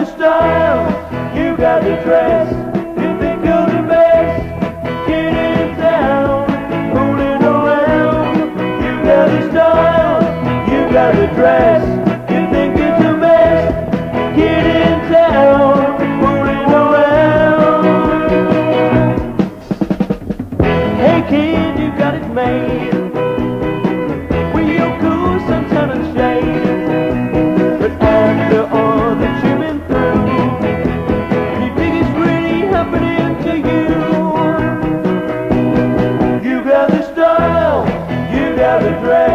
the style, you got the dress. Fooling around. You got the style, you got the dress. Fooling around. Hey kid, you got it made. stepping into you. You got the style, you got the dress.